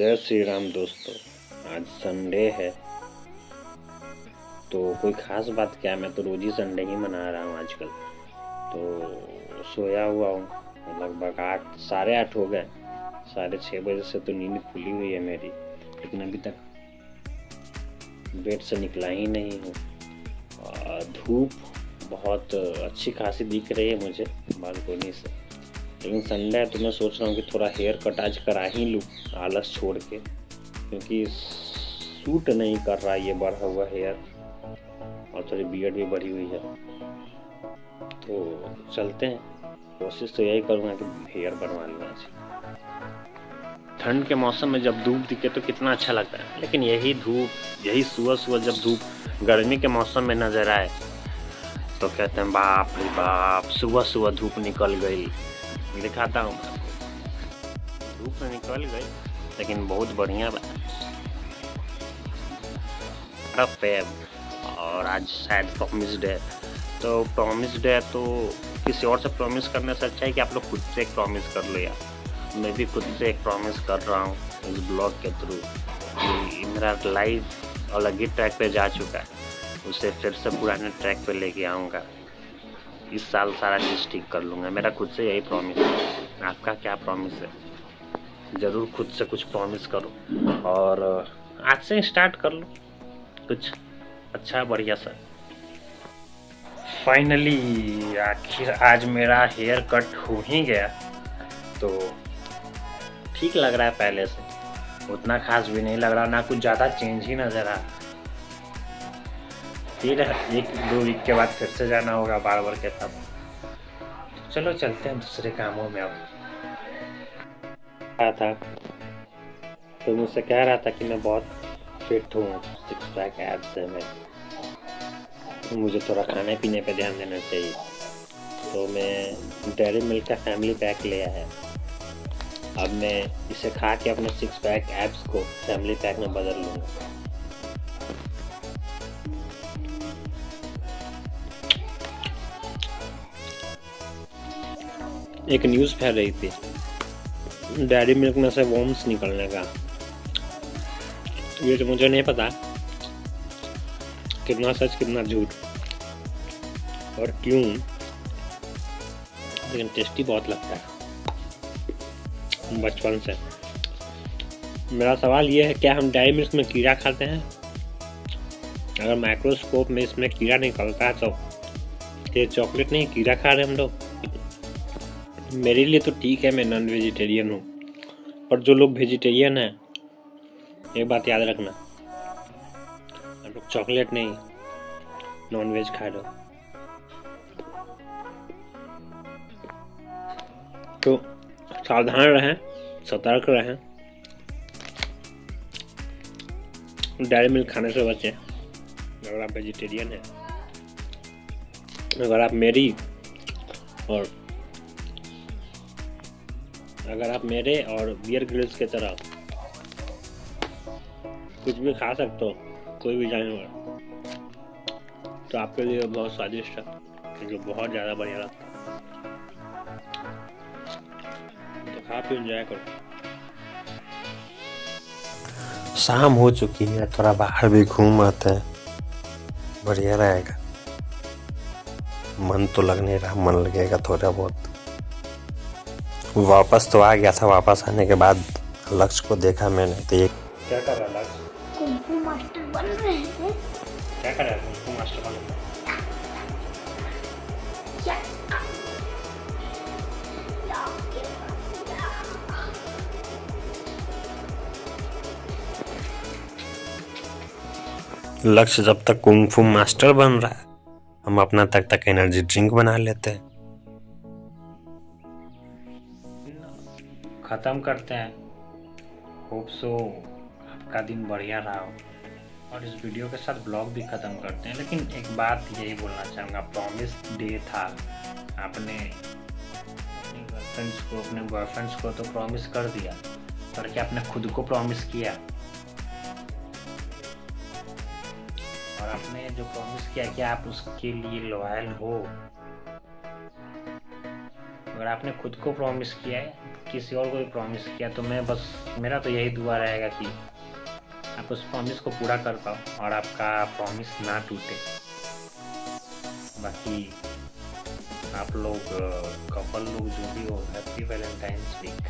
जय श्री राम दोस्तों, आज संडे है। तो कोई खास बात क्या? मैं तो रोज ही संडे ही मना रहा हूँ आजकल। तो सोया हुआ हूँ, लगभग आठ, साढ़े आठ हो गए। साढ़े छः बजे से तो नींद खुली हुई है मेरी, लेकिन अभी तक बेड से निकला ही नहीं हूँ। धूप बहुत अच्छी खासी दिख रही है मुझे, बालकोनी से। लेकिन संडे है तो मैं सोच रहा हूँ कि थोड़ा हेयर कट आज करा ही लूँ, आलस छोड़ के, क्योंकि सूट नहीं कर रहा ये बढ़ा हुआ हेयर और थोड़ी बियड भी बढ़ी हुई है। तो चलते हैं। कोशिश तो यही करूँगा कि हेयर बनवा लूँ आज। ठंड के मौसम में जब धूप दिखे तो कितना अच्छा लगता है। लेकिन यही धूप, यही सुबह सुबह जब धूप गर्मी के मौसम में नज़र आए तो कहते हैं, बाप रे बाप सुबह सुबह धूप निकल गई। दिखाता हूँ धूप में निकल गए लेकिन बहुत बढ़िया फेब और आज शायद प्रॉमिस डे तो प्रॉमिस डे तो किसी और से प्रॉमिस करने से अच्छा है कि आप लोग खुद से एक प्रॉमिस कर लो यार। मैं भी खुद से एक प्रॉमिस कर रहा हूँ इस ब्लॉग के थ्रू कि मेरा लाइफ अलग ही ट्रैक पे जा चुका है। उसे फिर से पुराने ट्रैक पे लेके आऊँगा। इस साल सारा चीज़ ठीक कर लूँगा। मेरा खुद से यही प्रॉमिस है। आपका क्या प्रॉमिस है? ज़रूर खुद से कुछ प्रॉमिस करो। और आज से स्टार्ट कर लो। कुछ अच्छा बढ़िया सा। फाइनली आखिर आज मेरा हेयर कट हो ही गया। तो ठीक लग रहा है पहले से। उतना खास भी नहीं लग रहा, ना कुछ ज़्यादा चेंज ही नज़र आ फिर एक, दो वीक के बाद फिर से जाना होगा बार बार के तब। चलो चलते हैं दूसरे कामों में अब। कहा था? तो मुझसे कह रहा था कि मैं बहुत फिट हूँ सिक्स पैक एप से मैं। तो मुझे थोड़ा खाने पीने पे ध्यान देना चाहिए। तो मैं डेयरी मिल्क का फैमिली पैक लिया है। अब मैं इसे खा के अपने सिक्स पैक एप्स को फैमिली पैक में बदल लूँगा। एक न्यूज़ फैल रही थी। डेयरी मिल्क में से वॉम्स निकलने का। ये तो मुझे नहीं पता, कितना सच, कितना झूठ, और क्यों, लेकिन टेस्टी बहुत लगता है, बचपन से। मेरा सवाल ये है, क्या हम डेयरी मिल्क में कीड़ा खाते हैं? अगर माइक्रोस्कोप में इसमें कीड़ा निकलता है तो ये चॉकलेट नहीं, कीड़ा खा रहे हम लोग? मेरे लिए तो ठीक है, मैं नॉन वेजिटेरियन हूँ। पर जो लोग वेजिटेरियन हैं, एक बात याद रखना। आप लोग चॉकलेट नहीं नॉन वेज खा लो तो सावधान रहें, सतर्क रहें। डेयरी मिल्क खाने से बचें, अगर आप वेजिटेरियन हैं। अगर आप मेरी और अगर आप मेरे और बियर ग्रिल्स की तरह कुछ भी खा सकते हो, कोई भी जानवर तो आपके लिए बहुत स्वादिष्ट है, क्योंकि बहुत ज़्यादा बढ़िया लगता है। तो खा पी इंजॉय करो। शाम हो चुकी है, थोड़ा बाहर भी घूम आते हैं। बढ़िया रहेगा। मन तो लग नहीं रहा, मन लगेगा थोड़ा बहुत। वापस तो आ गया था वापस आने के बाद लक्ष्य को देखा मैंने तो ये क्या कर रहा लक्ष्य? कुंफू मास्टर बन रहे हैं। क्या कर रहा है कुंफू मास्टर बन लक्ष्य जब तक कुंफू मास्टर बन रहा है हम अपना तक तक एनर्जी ड्रिंक बना लेते हैं। ख़त्म करते हैं। होप सो आपका दिन बढ़िया रहा हो। और इस वीडियो के साथ ब्लॉग भी ख़त्म करते हैं। लेकिन एक बात यही बोलना चाहूँगा प्रॉमिस डे था। आपने अपनी गर्लफ्रेंड्स को, अपने बॉयफ्रेंड्स को तो प्रॉमिस कर दिया। पर क्या आपने खुद को प्रॉमिस किया? और आपने जो प्रॉमिस किया कि आप उसके लिए लॉयल हो अगर आपने खुद को प्रॉमिस किया है, किसी और को भी प्रॉमिस किया तो मैं बस, मेरा तो यही दुआ रहेगा कि आप उस प्रॉमिस को पूरा कर पाओ और आपका प्रॉमिस ना टूटे। बाकी आप लोग कपल लोग जो भी हो हैप्पी वैलेंटाइंस वीक